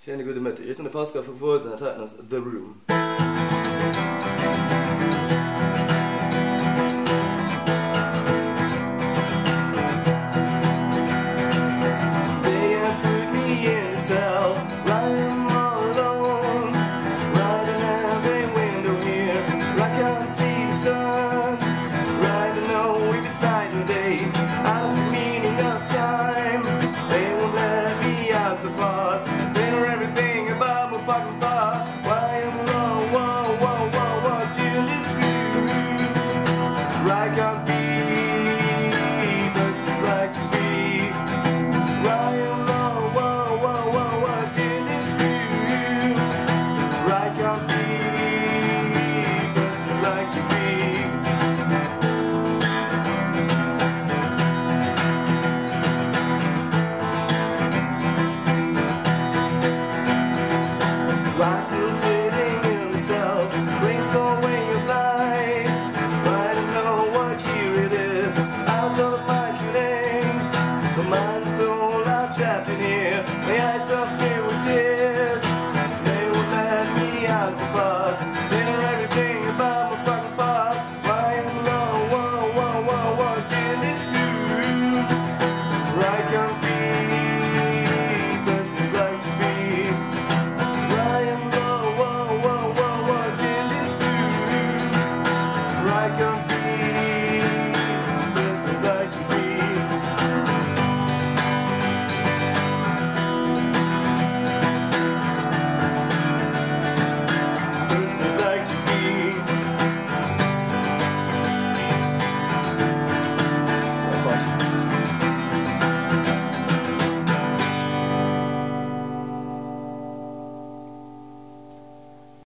Känner gode möte. Just när Pascal får få den här The Room. Minds all are trapped in here. The eyes of